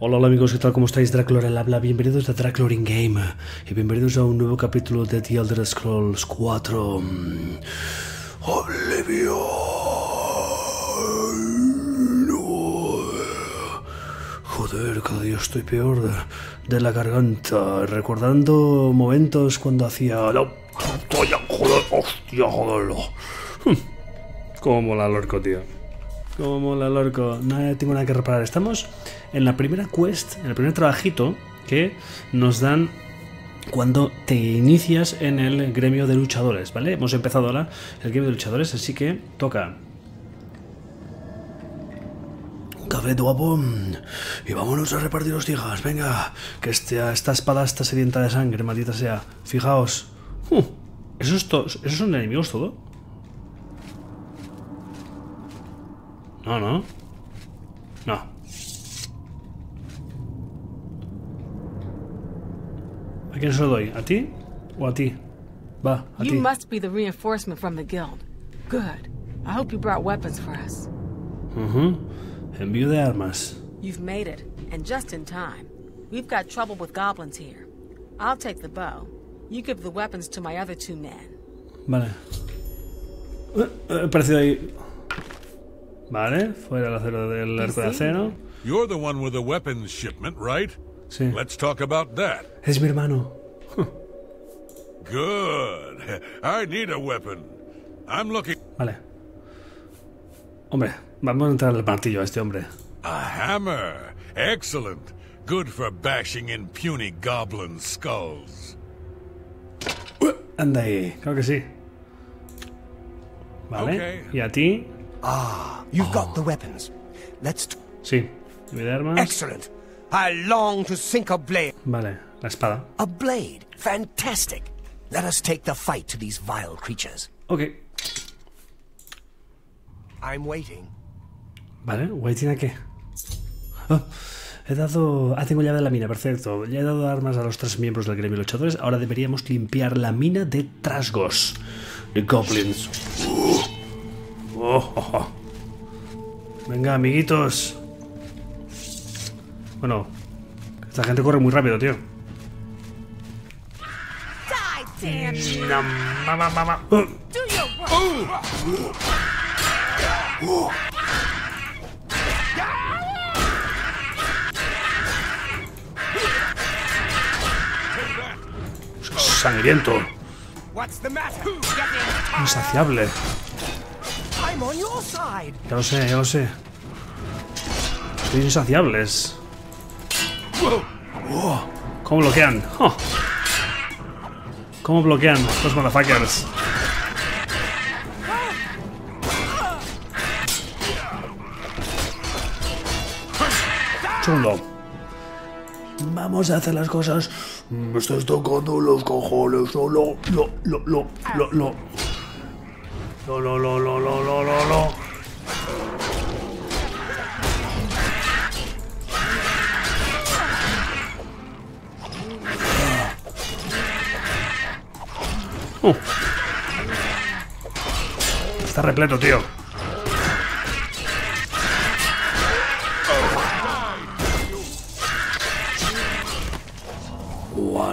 Hola, hola amigos, ¿qué tal? ¿Cómo estáis? Draclor al habla. Bienvenidos a Draclor in Game y bienvenidos a un nuevo capítulo de The Elder Scrolls 4. mm, Oblivion. Joder, cada día estoy peor de, la garganta, recordando momentos cuando hacía... la- Joder, hostia, joder. Cómo mola el orco, tío. Cómo mola el orco. No tengo nada que reparar. Estamos en la primera quest, en el primer trabajito que nos dan cuando te inicias en el gremio de luchadores, ¿vale? Hemos empezado ahora el gremio de luchadores, así que toca. Café guapo y vámonos a repartir hostias. Venga, que este, esta espada está sedienta de sangre, maldita sea. Fijaos. Uh, ¿Eso es to- ¿Esos son enemigos todo? No. No. ¿A quién se lo doy? ¿A ti o a ti? Va, a You ti. must be the reinforcement from the guild. Good. I hope you brought weapons for us. Ujú. Envío de armas. You've made it, and just in time. We've got trouble with goblins here. I'll take the bow. You give the weapons to my other two men. Vale. Eh, eh, He parecido ahí. Vale, fuera el acero del arco de sí. acero. You're the one with the weapons shipment, right? Sí. Let's talk about that. Es mi hermano. Good. I need a weapon. I'm looking. Vale. Hombre, vamos a entrar al martillo a este hombre. A hammer. Excellent. Good for bashing in puny goblin skulls. Anda ahí, claro que sí. Vale. Ok. ¿Y a ti? Ah, you've got the weapons. Let's. T- Sí. Envío de armas. Excellent. I long to sink a blade. Vale, la espada. A blade. Fantastic. Let us take the fight to these vile creatures. Ok. I'm waiting. Vale, guay tiene qué. Ah, he dado. Ah, tengo llave de la mina, perfecto. Ya he dado armas a los tres miembros del gremio de luchadores. Ahora deberíamos limpiar la mina de trasgos. De goblins. Uh. Oh, oh, oh. Venga, amiguitos. Bueno, esta gente corre muy rápido, tío. Sangriento. Insaciable. Ya lo sé, ya lo sé. Soy insaciables. ¿Cómo bloquean? ¿Cómo bloquean los motherfuckers? Segundo. Vamos a hacer las cosas. Me estás tocando los cojones. No, lo, lo, lo, lo, lo, lo. Lo, lo, lo, lo, lo, lo, lo, Está repleto, tío.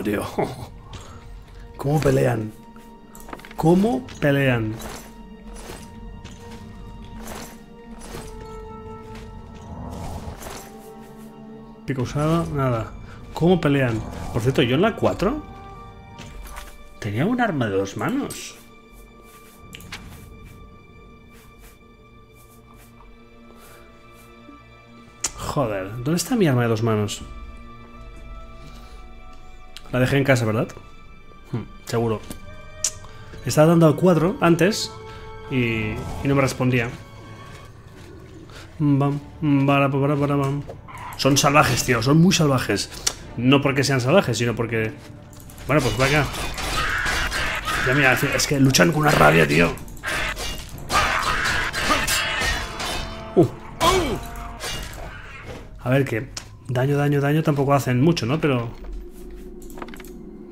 Tío. ¿Cómo pelean? ¿Cómo pelean? Pico usado, nada. ¿Cómo pelean? Por cierto, yo en la 4 tenía un arma de dos manos. Joder, ¿dónde está mi arma de dos manos? La dejé en casa, ¿verdad? Hmm, seguro. Estaba dando al cuadro antes y, y no me respondía. Bara, bam. Son salvajes, tío, son muy salvajes. No porque sean salvajes, sino porque. Bueno, pues va acá. Ya mira, es que luchan con una rabia, tío. Uh. A ver que daño, daño, daño tampoco hacen mucho, ¿no? Pero.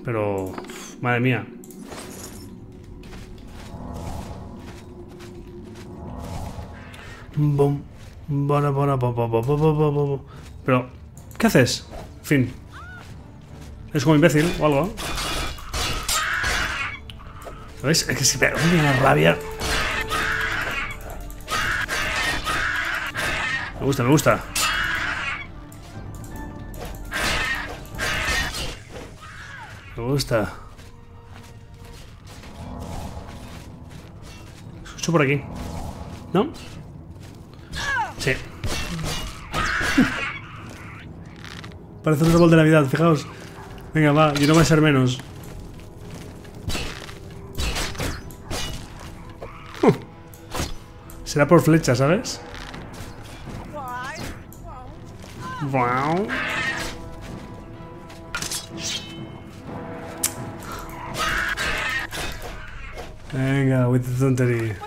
Pero. Madre mía. Pero, ¿Qué haces? Fin. Es como imbécil o algo. ¿Ves? Es que si me una rabia. Me gusta, me gusta. Me gusta. Escucho por aquí. ¿No? Sí. Parece un árbol de Navidad, fijaos. Venga, va, y no va a ser menos. Será por flecha, ¿sabes? Venga, with the tontería.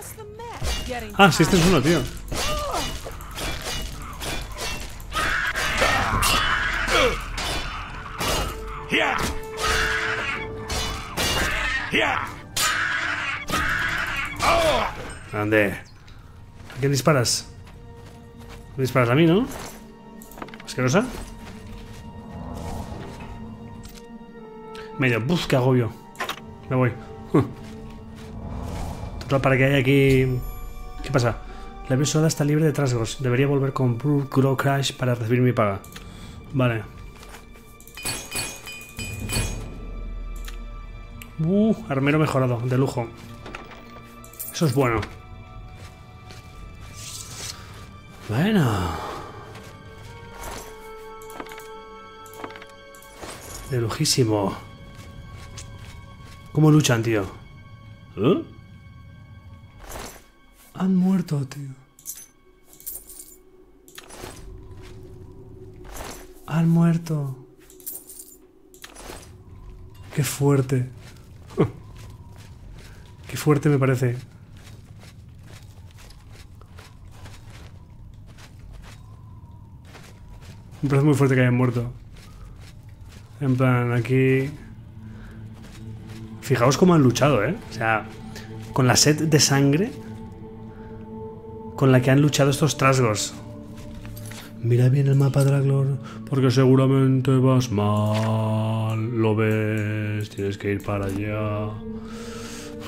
Ah, sí, este es uno, tío. Yeah! ¿A quién disparas? ¿Me disparas a mí, no? ¿Asquerosa? Medio, buf, qué agobio. Me voy. Total, para que haya aquí... ¿Qué pasa? La emisora está libre de trasgos. Debería volver con Grow Crash para recibir mi paga. Vale. Uh, armero mejorado, de lujo. Eso es bueno. Bueno. De lujísimo. ¿Cómo luchan, tío? ¿Eh? Han muerto, tío. Han muerto. Qué fuerte. Qué fuerte me parece. Me parece muy fuerte que hayan muerto. En plan, aquí... Fijaos cómo han luchado, ¿eh? O sea, con la sed de sangre con la que han luchado estos trasgos. Mira bien el mapa, Draglor, porque seguramente vas mal. Lo ves, tienes que ir para allá.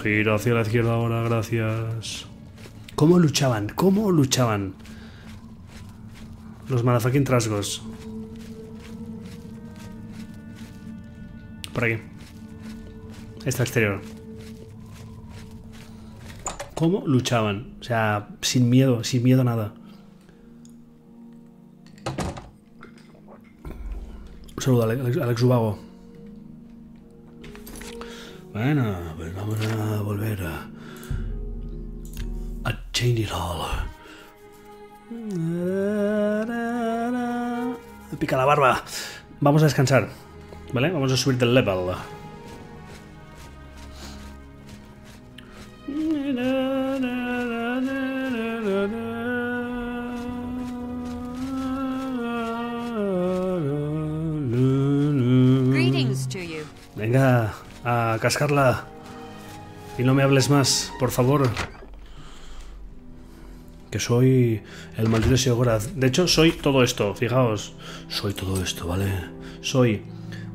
Gira hacia la izquierda ahora, gracias. ¿Cómo luchaban? ¿Cómo luchaban? Los motherfucking trasgos. Por aquí. Está exterior. ¿Cómo luchaban? O sea, sin miedo, sin miedo a nada. Un saludo a Alex, Ubago. Bueno, pues vamos a volver a. a change it all. Pica la barba. Vamos a descansar. ¿Vale? Vamos a subir del level. Venga, a cascarla. Y no me hables más, por favor. Que soy el maldito Siogoraz. De hecho, soy todo esto, fijaos. Soy todo esto, ¿vale? Soy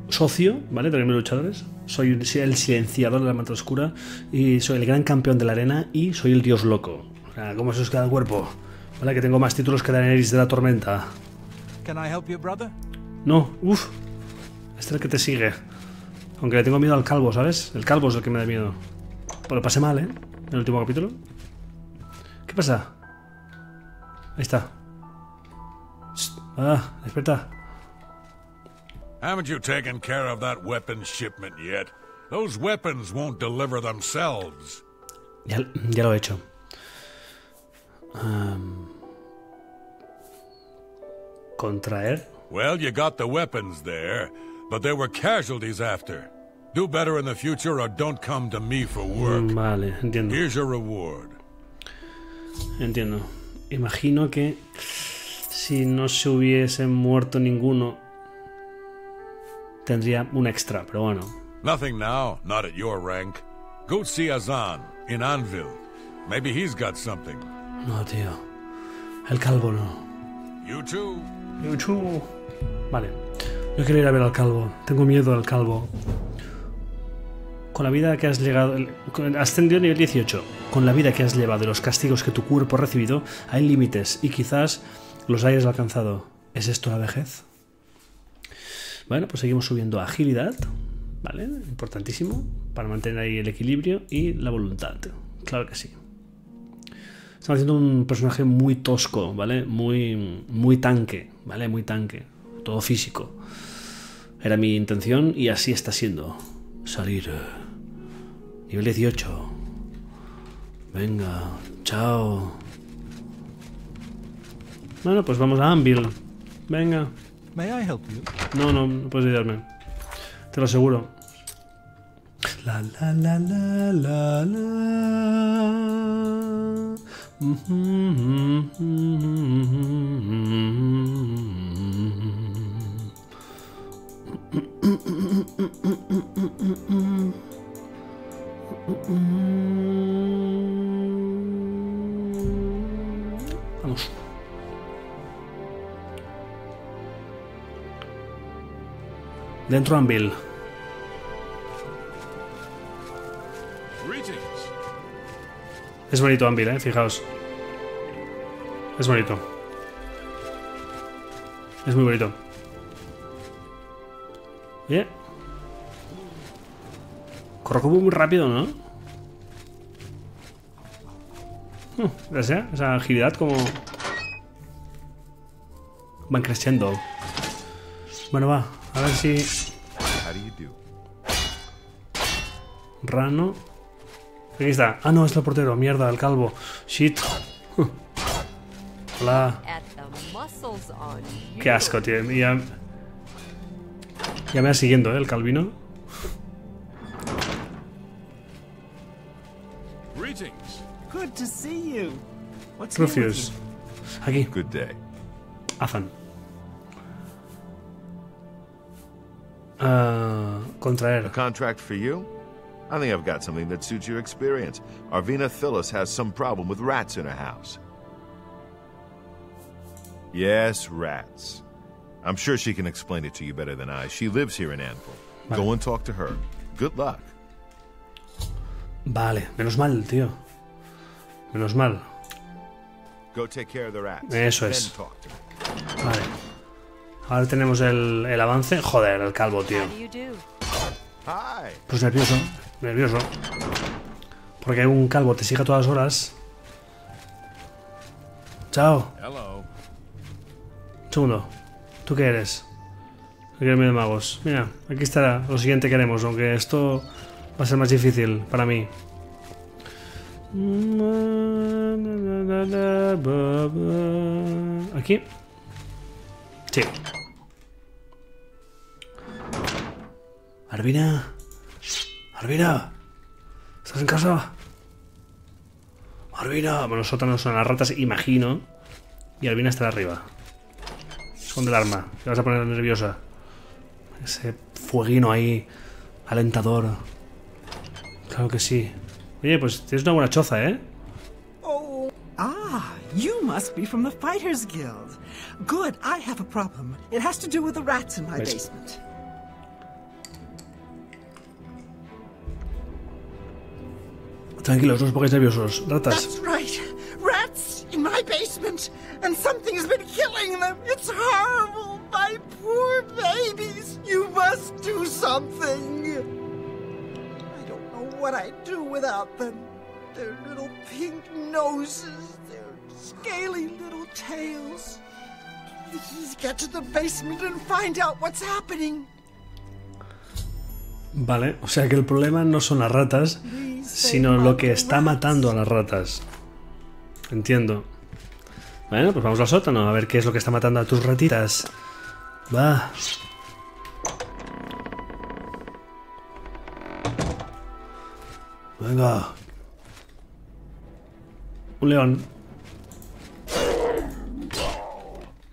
socio, ¿vale? De los luchadores. Soy el silenciador de la manta oscura. Y soy el gran campeón de la arena. Y soy el dios loco. O sea, ¿cómo se os queda el cuerpo? ¿Vale? Que tengo más títulos que Daenerys de la tormenta. Can I help you, brother? No, uff. Este es el que te sigue. Aunque le tengo miedo al calvo, ¿sabes? El calvo es el que me da miedo. Pero pasé mal, ¿eh? En el último capítulo. ¿Qué pasa? Ahí está. Ah, despierta. Haven't you taken care of that weapons shipment yet? Those weapons won't deliver themselves. Ya, ya lo he hecho. Am, contraer. Well, you got the weapons there, but there were casualties after. Do better in the future or don't come to me for work. Vale, entiendo. Here's your reward. Entiendo. Imagino que si no se hubiese muerto ninguno, tendría un extra, pero bueno. Nothing now, not at your rank. Go see Azan in Anvil. Maybe he's got something. No, tío. El calvo no. You too. Yuchu. Vale. No quiero ir a ver al calvo. Tengo miedo al calvo. Con la vida que has llegado... Ascendió a nivel 18. Con la vida que has llevado y los castigos que tu cuerpo ha recibido, hay límites y quizás los hayas alcanzado. ¿Es esto la vejez? Bueno, pues seguimos subiendo agilidad. ¿Vale? Importantísimo. Para mantener ahí el equilibrio y la voluntad. Claro que sí. Estamos haciendo un personaje muy tosco, ¿vale? Muy, muy tanque, ¿vale? Muy tanque. Todo físico. Era mi intención y así está siendo. Salir. Nivel 18. Venga, chao. Bueno, pues vamos a Anvil. Venga. May I help you? No, no, no puedes ayudarme. Te lo aseguro. La la la la la la. Dentro Anvil. Es bonito Anvil, eh, fijaos. Es bonito. Es muy bonito. Oye. Corro como muy rápido, ¿no? Hmm, Gracias, esa agilidad como... Van creciendo. Bueno, va, a ver si... Rano. Aquí está. Ah, no, es el portero. Mierda, el calvo. Shit. Hola. Qué asco, tío. Ya, ya me va siguiendo, ¿eh? El calvino. Greetings. Good to see you. What's new with Rufius. Aquí. Good day. Afan. Ah, contraer. A contract for you? I think I've got something that suits your experience. Arvina Phyllis has some problem with rats in her house. Yes, rats. I'm sure she can explain it to you better than I. She lives here in Anvil. Go and talk to her. Good luck. Vale, menos mal, tío. Menos mal. Go take care of the rats. Eso then es. talk to me. Vale. Ahora tenemos el, el avance. Joder, el calvo, tío. How do you. Pues nervioso, nervioso. Porque un calvo te sigue a todas horas. Chao. Segundo. ¿Tú qué eres? Gremio de magos. Mira, aquí está lo siguiente que haremos, aunque esto va a ser más difícil para mí. Aquí. Sí. Arvina. Arvina. ¿Estás en casa? Arvina. Bueno, sótanos son las ratas, imagino. Y Arvina está arriba. Esconde el arma. Te vas a poner nerviosa. Ese fueguino ahí. Alentador. Claro que sí. Oye, pues tienes una buena choza, ¿eh? Oh, ah, you must be from the Fighters Guild. Good, I have a problem. It has to do with the rats in my Right. basement. Tranquilos, no os pongáis nerviosos. Ratas. That's right. Rats in my basement, and something has been killing them. It's horrible. My poor babies. You must do something. I don't know what I'd do without them. Their little pink noses, their scaly little tails. Please get to the basement and find out what's happening. Vale, o sea que el problema no son las ratas, sino lo que está matando a las ratas. Entiendo. Bueno, pues vamos al sótano a ver qué es lo que está matando a tus ratitas. Va. Venga. Un león.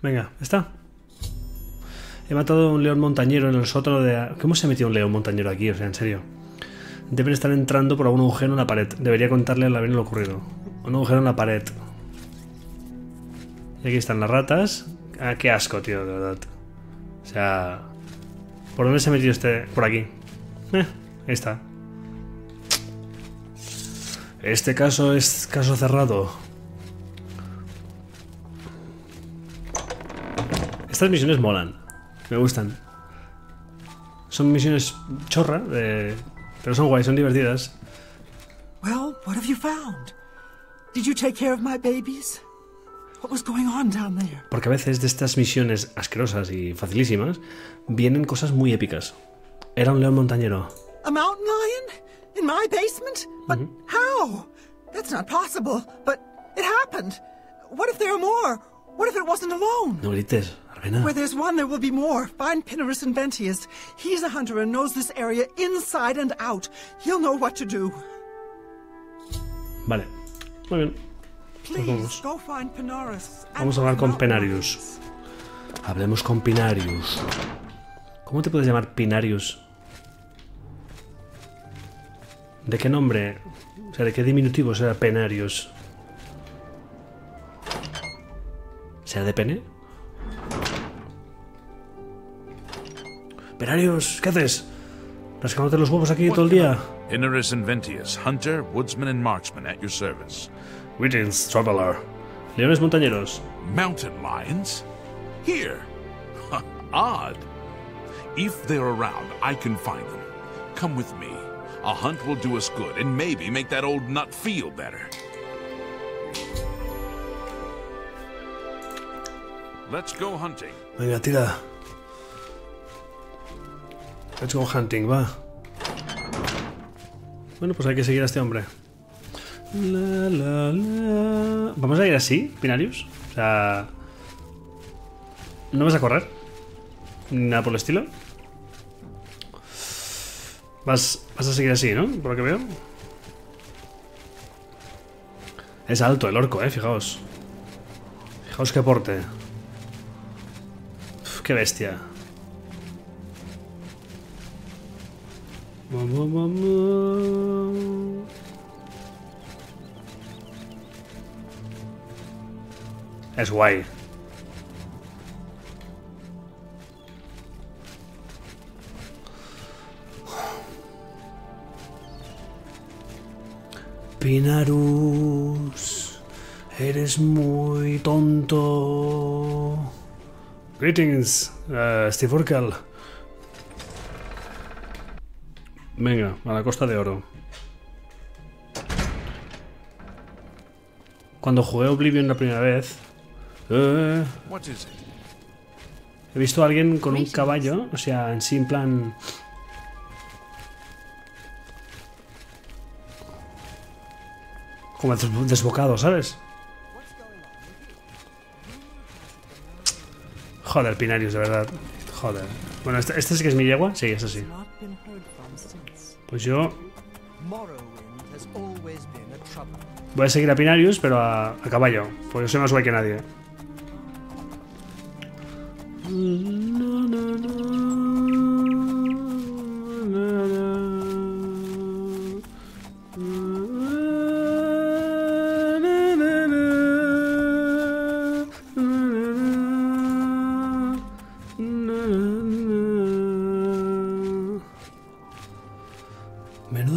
Venga, está. He matado a un león montañero en el sótano de... ¿Cómo se ha metido un león montañero aquí? O sea, en serio. Deben estar entrando por algún agujero en la pared. Debería contarle a la lo ocurrido. Un agujero en la pared. Y aquí están las ratas. Ah, qué asco, tío, de verdad. O sea... ¿Por dónde se ha metido este? Por aquí. Eh, ahí está. Este caso es caso cerrado. Estas misiones molan. Me gustan. Son misiones chorra, de- pero son guays, son divertidas. Well, what have you found? Did you take care of my babies? What was going on down there? Porque a veces de estas misiones asquerosas y facilísimas vienen cosas muy épicas. Era un león montañero. A mountain lion? In my basement? But how? That's not possible. But it happened. What if there are more? What if it wasn't alone? No grites, Arvena. Where there's one, there will be more. Find Pinarus Inventius. He's a hunter and knows this area inside and out. He'll know what to do. Vale. Muy bien. Vamos. Vamos a hablar con Penarius. Hablemos con Pinarius. ¿Cómo te puedes llamar Pinarius? ¿De qué nombre? O sea, ¿de qué diminutivo será Penarius? ¿Será de pene? Penarius, ¿qué haces? ¿Rascándote los huevos aquí todo el día? Pinarus Inventius, hunter, woodsman, and marksman at your service. Greetings, traveler. Leones montañeros. Mountain lions? Here. Odd. If they're around, I can find them. Come with me. A hunt will do us good and maybe make that old nut feel better. Let's go hunting. Venga, tira. Let's go hunting, va. Bueno, pues hay que seguir a este hombre. ¿Vamos a ir así, Pinarius? O sea... ¿No vas a correr? Nada por el estilo. Vas, vas a seguir así, ¿no? Por lo que veo. Es alto el orco, eh, fijaos. Fijaos qué porte. Qué bestia. Es guay. Pinarus, eres muy tonto. Greetings, uh. Venga, a la Costa de Oro. Cuando jugué Oblivion la primera vez, eh, he visto a alguien con un caballo, o sea, en sí, en plan. Como des- desbocado, ¿sabes? Joder, Pinarius, de verdad. Joder. Bueno, este, este sí que es mi yegua. Sí, eso sí. Pues yo. Voy a seguir a Pinarius, pero a, a caballo. Porque soy más guay que nadie.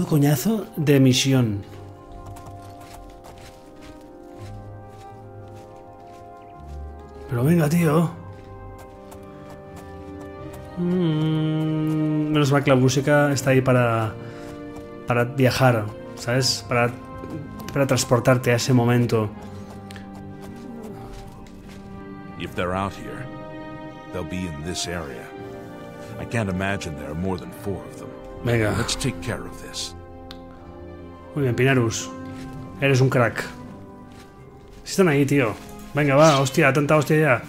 Menudo coñazo de misión. Pero venga, tío. Mm, menos mal que la música está ahí para. para viajar, ¿sabes? Para. para transportarte a ese momento. If they're out here, they'll be in this area. I can't imagine there are more than four of them. Venga. Let's take care of this. Muy bien, Pinarus. Eres un crack. Si están ahí, tío. Venga, va, hostia, tanta hostia ya.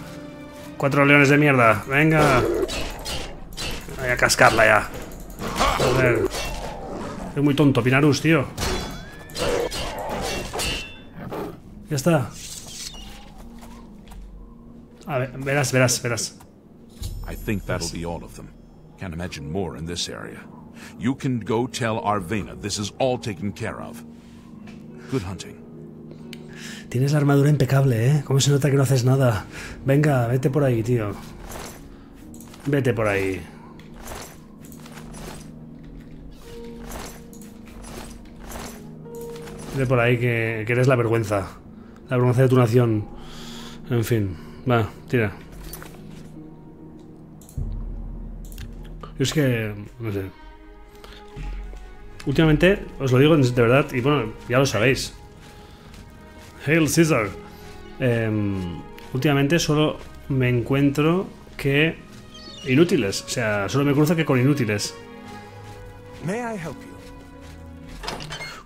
Cuatro leones de mierda. Venga. Voy a cascarla ya. Joder. Es muy tonto, Pinarus, tío. Ya está. A ver, verás, verás, verás. I think that'll be all of them. Can't imagine more in this. You can go tell Arvena this is all taken care of. Good hunting. Tienes la armadura impecable, ¿eh? ¿Cómo se nota que no haces nada? Venga, vete por ahí, tío. Vete por ahí. Vete por ahí que, que eres la vergüenza. La vergüenza de tu nación. En fin. Va, tira. Yo es que... No sé. Últimamente, os lo digo de verdad, y bueno, ya lo sabéis. Hail Caesar. Em, últimamente solo me encuentro que inútiles. O sea, solo me cruzo que con inútiles. May I help you?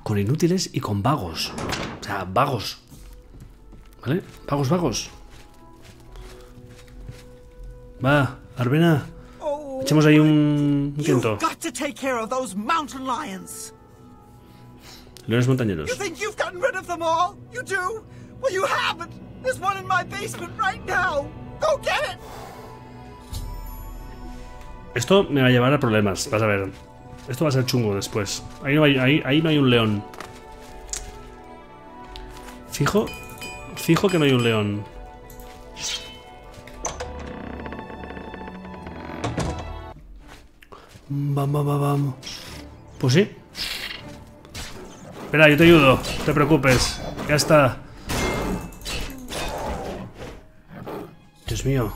Con inútiles y con vagos. O sea, vagos. ¿Vale? Vagos, vagos. Va, Arbena. Echemos ahí un un quinto. You've got to take care of those mountain lions. Leones montañeros. Esto me va a llevar a problemas, vas a ver. Esto va a ser chungo después. Ahí no hay, ahí, ahí no hay un león. Fijo. Fijo que no hay un león. Vamos, vamos, vamos. Pues sí. Espera, yo te ayudo. No te preocupes. Ya está. Dios mío.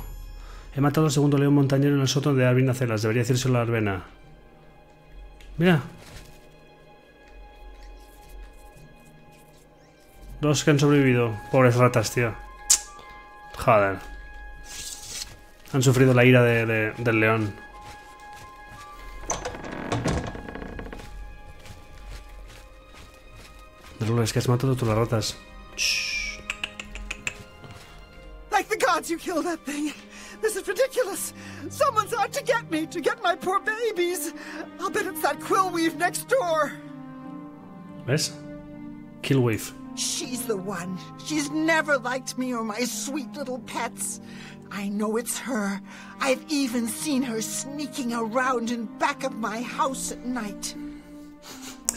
He matado al segundo león montañero en el sótano de Arvin Acelas. Debería decírselo a Arbena. Mira. Dos que han sobrevivido. Pobres ratas, tío. Joder. Han sufrido la ira de- de- del león. No es que has matado tú las ratas. Like the gods, you killed that thing. This is ridiculous. Someone's out to get me, to get my poor babies. I'll bet it's that quill weave next door. ¿Ves? Killwave. She's the one. She's never liked me or my sweet little pets. I know it's her. I've even seen her sneaking around in back of my house at night.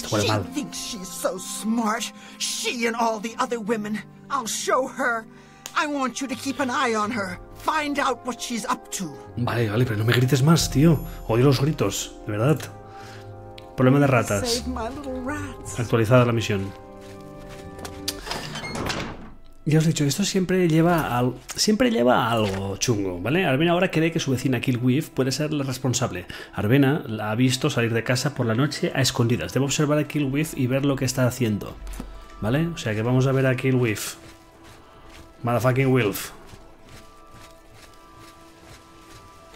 She thinks she's so smart. She and all the other women. I'll show her. I want you to keep an eye on her. Find out what she's up to. Vale, vale, pero no me grites más, tío. Odio los gritos, de verdad. Problema de ratas. Actualizada la misión. Ya os he dicho, esto siempre lleva al, siempre lleva a algo chungo, ¿vale? Arbena ahora cree que su vecina Killweave puede ser la responsable. Arbena la ha visto salir de casa por la noche a escondidas. Debe observar a Killweave y ver lo que está haciendo. ¿Vale? O sea que vamos a ver a Killweave. Motherfucking Wilf.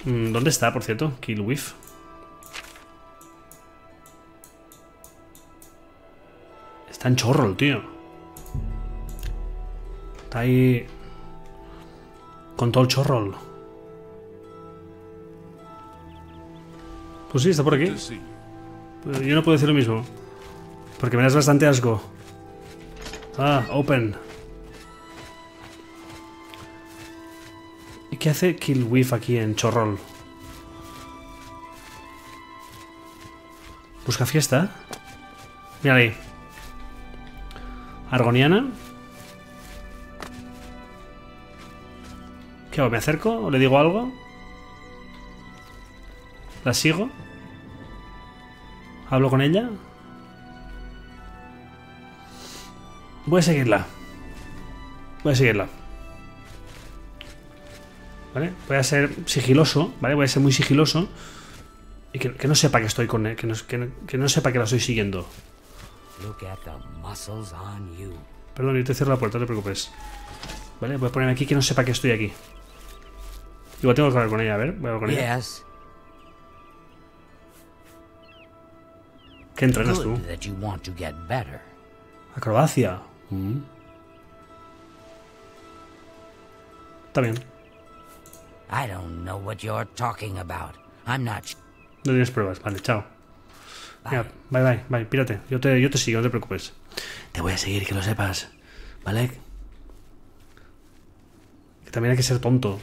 Mm, ¿Dónde está, por cierto? Killweave. Está en chorro, tío. Está ahí. Con todo el chorro. Pues sí, está por aquí. Pero yo no puedo decir lo mismo. Porque me das bastante asco. Ah, open. ¿Y qué hace Killweave aquí en Chorrol? Busca fiesta. Mira ahí. Argoniana. Hago? ¿Me acerco? ¿O le digo algo? ¿La sigo? ¿Hablo con ella? Voy a seguirla. Voy a seguirla. ¿Vale? Voy a ser sigiloso, ¿vale? Voy a ser muy sigiloso. Y que, que no sepa que estoy con él, que no, que no- que no sepa que la estoy siguiendo. Perdón, yo te cierro la puerta, no te preocupes. ¿Vale? Voy a poner aquí que no sepa que estoy aquí. Igual tengo que hablar con ella, a ver. Voy a hablar con ella. Yes, ¿Qué entrenas tú? good that you want to get better. Acrobacia. Mm. Está bien. I don't know what you're talking about. I'm not. sh- No tienes pruebas. Vale, chao. Bye, bye, bye, pírate. Yo te, yo te sigo, no te preocupes. Te voy a seguir, que lo sepas. ¿Vale? Que también hay que ser tonto.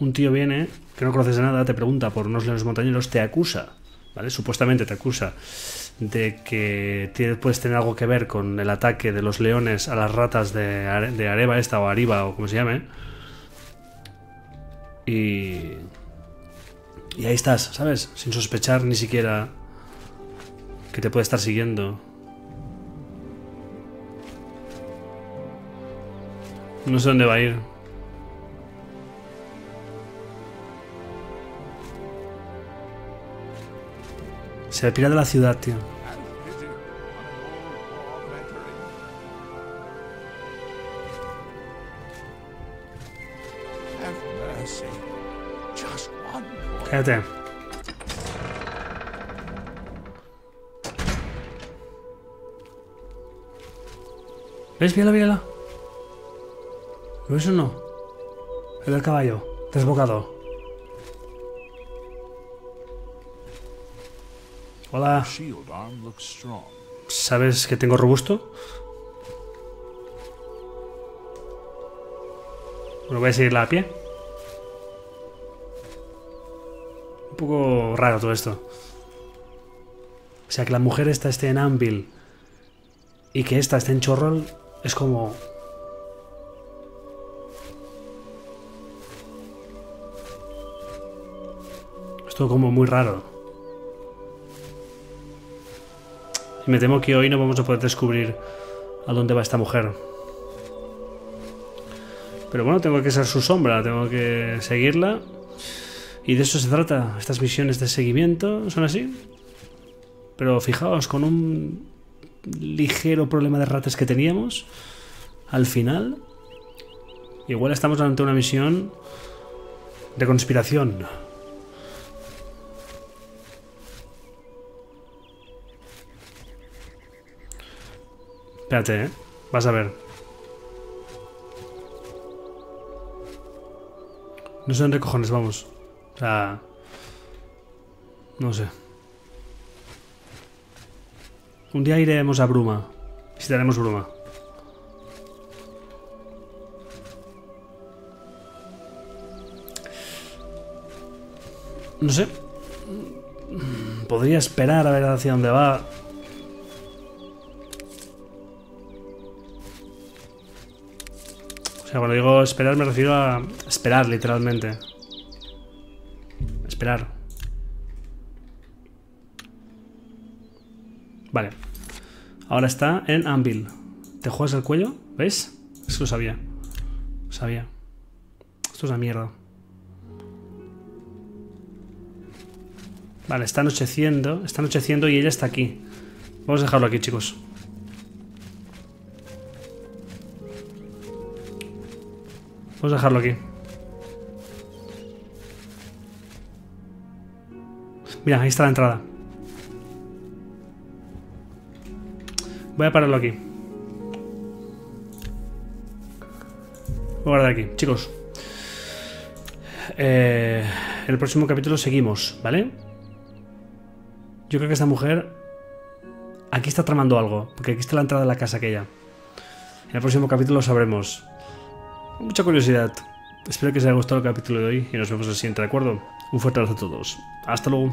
Un tío viene, que no conoces de nada, te pregunta por unos leones montañeros, te acusa, ¿vale? Supuestamente te acusa de que tienes- puedes tener algo que ver con el ataque de los leones a las ratas de, de Areva esta o Ariba o como se llame. Y... Y ahí estás, ¿sabes? Sin sospechar ni siquiera que te puede estar siguiendo. No sé dónde va a ir. Se pira de la ciudad, tío. Cállate. ¿Ves? Mírala, mírala. ¿Lo ves o no? El del caballo, desbocado. Hola. ¿Sabes que tengo robusto? Bueno, voy a seguirla a pie. Un poco raro todo esto. O sea, que la mujer esta esté en Anvil y que esta esté en Chorrol es como... Es todo como muy raro. Me temo que hoy no vamos a poder descubrir a dónde va esta mujer. Pero bueno, tengo que ser su sombra, tengo que seguirla. Y de eso se trata, estas misiones de seguimiento, ¿son así? Pero fijaos, con un ligero problema de ratas que teníamos, al final, igual estamos ante una misión de conspiración. Espérate, ¿eh? Vas a ver. No sé dónde cojones vamos. O sea... No sé. Un día iremos a Bruma. Visitaremos Bruma. No sé. Podría esperar a ver hacia dónde va. Sea, cuando digo esperar me refiero a esperar, literalmente. Esperar. Vale. Ahora está en Anvil. ¿Te juegas el cuello? ¿Ves? Eso lo sabía. Lo sabía. Esto es una mierda. Vale, está anocheciendo. Está anocheciendo y ella está aquí. Vamos a dejarlo aquí, chicos. Vamos a dejarlo aquí. Mira, ahí está la entrada. Voy a pararlo aquí. Voy a guardar aquí. Chicos. Eh, el próximo capítulo seguimos, ¿vale? Yo creo que esta mujer... Aquí está tramando algo. Porque aquí está la entrada de la casa aquella. En el próximo capítulo lo sabremos. Mucha curiosidad. Espero que os haya gustado el capítulo de hoy y nos vemos en el siguiente, ¿de acuerdo? Un fuerte abrazo a todos. Hasta luego.